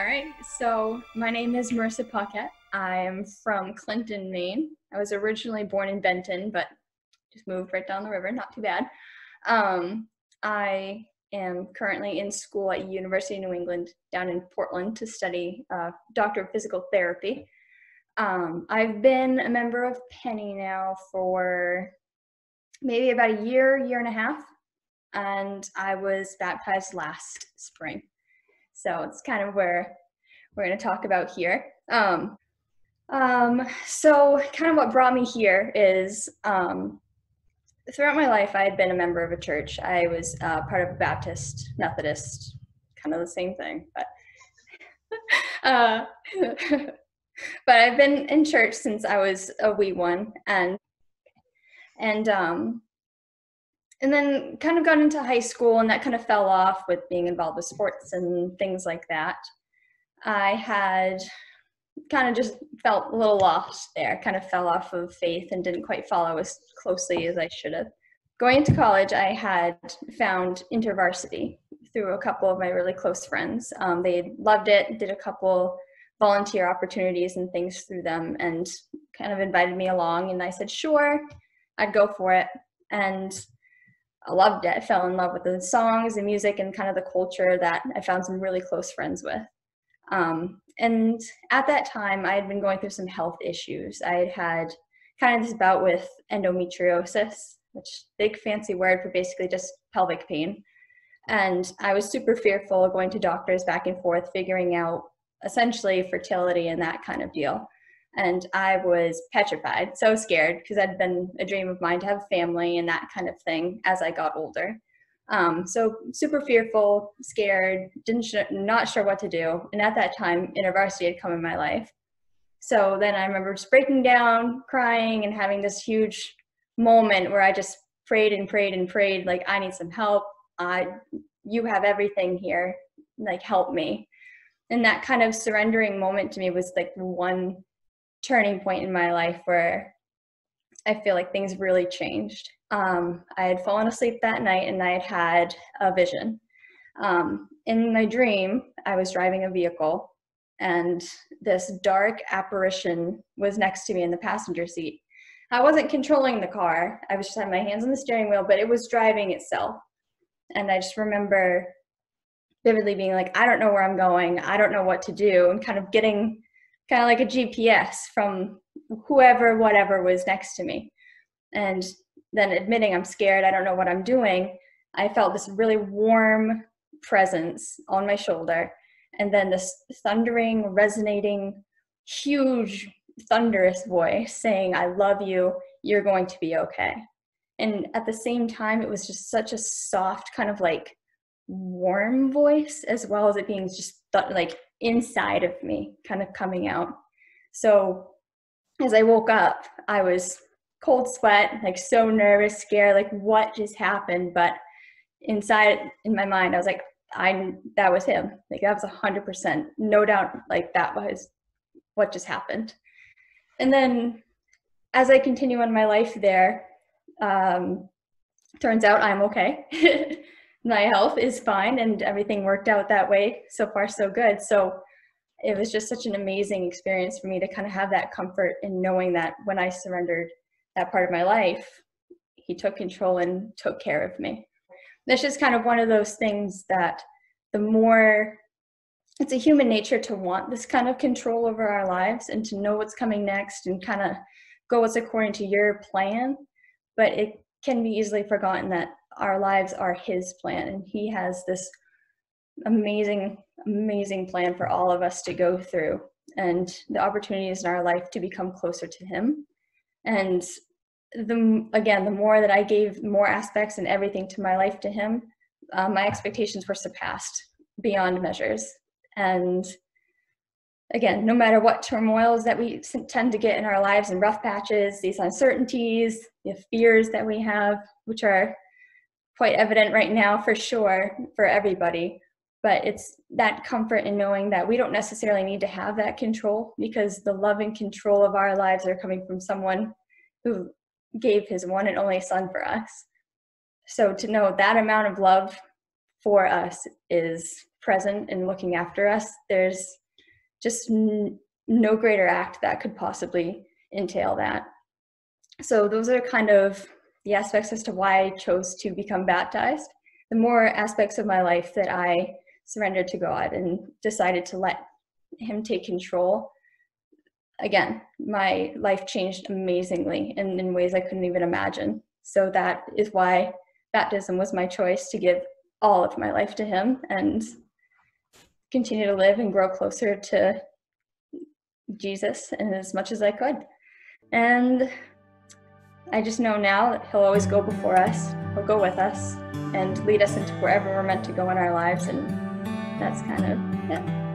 All right, so my name is Marissa Paquette. I am from Clinton, Maine. I was originally born in Benton, but just moved right down the river, not too bad. Um, I am currently in school at University of New England down in Portland to study uh, Doctor of Physical Therapy. Um, I've been a member of Penney now for maybe about a year, year and a half, and I was baptized last spring. So it's kind of where we're going to talk about here. Um, um, so, kind of what brought me here is um, throughout my life, I had been a member of a church. I was uh, part of a Baptist, Methodist, kind of the same thing, but. uh, but I've been in church since I was a wee one, and and um, and then kind of got into high school, and that kind of fell off with being involved with sports and things like that. I had kind of just felt a little lost there, kind of fell off of faith and didn't quite follow as closely as I should have. Going into college, I had found InterVarsity through a couple of my really close friends. Um, they loved it, did a couple volunteer opportunities and things through them, and kind of invited me along. And I said, sure, I'd go for it. And I loved it. I fell in love with the songs, the music, and kind of the culture that I found some really close friends with. Um, and at that time, I had been going through some health issues. I had had kind of this bout with endometriosis, which big fancy word for basically just pelvic pain. And I was super fearful going to doctors back and forth, figuring out essentially fertility and that kind of deal. And I was petrified, so scared, because I'd been a dream of mine to have family and that kind of thing as I got older. Um, so super fearful, scared, didn't sh- not sure what to do. And at that time, InterVarsity had come in my life. So then I remember just breaking down, crying, and having this huge moment where I just prayed and prayed and prayed, like I need some help. I, you have everything here, like help me. And that kind of surrendering moment to me was like one turning point in my life where I feel like things really changed um, I had fallen asleep that night and I had had a vision. Um, in my dream, I was driving a vehicle and this dark apparition was next to me in the passenger seat. I wasn't controlling the car, I was just having my hands on the steering wheel, but it was driving itself. And I just remember vividly being like, I don't know where I'm going, I don't know what to do, and kind of getting kind of like a GPS from whoever, whatever was next to me. And then admitting I'm scared, I don't know what I'm doing, I felt this really warm presence on my shoulder. And then this thundering, resonating, huge, thunderous voice saying, I love you, you're going to be okay. And at the same time, it was just such a soft, kind of like warm voice, as well as it being just th- like inside of me, kind of coming out. So as I woke up, I was cold sweat, like so nervous, scared, like what just happened? But inside in my mind, I was like, I that was him. Like that was a hundred percent, no doubt. Like that was what just happened. And then as I continue on my life there, um, turns out I'm okay. my health is fine, and everything worked out that way. So far, so good. So it was just such an amazing experience for me to kind of have that comfort in knowing that when I surrendered that part of my life, he took control and took care of me. That's just kind of one of those things that the more it's a human nature to want this kind of control over our lives and to know what's coming next and kind of go what's according to your plan. But it can be easily forgotten that our lives are his plan and he has this amazing, amazing plan for all of us to go through. And the opportunities in our life to become closer to him. And the again the more that i gave more aspects and everything to my life to him uh, my expectations were surpassed beyond measures. And again no matter what turmoils that we tend to get in our lives and rough patches these uncertainties the fears that we have which are quite evident right now for sure for everybody but it's that comfort in knowing that we don't necessarily need to have that control because the love and control of our lives are coming from someone who gave his one and only son for us. So to know that amount of love for us is present and looking after us, there's just n- no greater act that could possibly entail that. So, those are kind of the aspects as to why I chose to become baptized. The more aspects of my life that I surrendered to God and decided to let Him take control, again, my life changed amazingly and in ways I couldn't even imagine. So, that is why baptism was my choice to give all of my life to Him and continue to live and grow closer to Jesus and as much as I could. And I just know now that He'll always go before us, He'll go with us, and lead us into wherever we're meant to go in our lives. And that's kind of it.